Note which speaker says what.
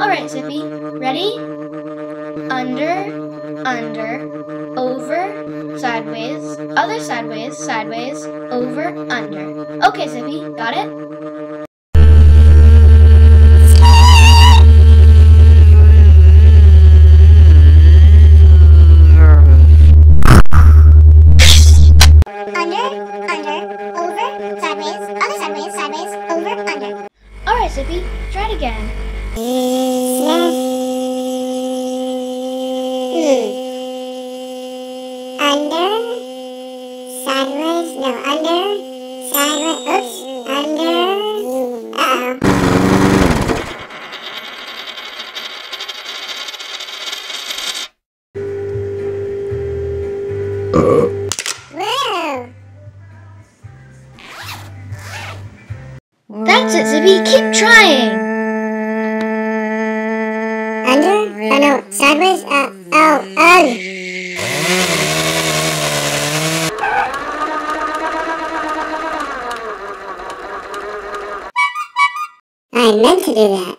Speaker 1: Alright, Zippy. Ready? Under, under, over, sideways, other sideways, sideways, over, under. Okay, Zippy, got it?
Speaker 2: Under, under, over, sideways, other sideways, sideways, over, under.
Speaker 1: Alright, Zippy, try it again.
Speaker 2: Under, sideways, no, under, sideways, oops, under, uh-oh. Whoa!
Speaker 1: That's it, Zippy. Keep trying.
Speaker 2: Under? Oh no, sideways? I meant to do that.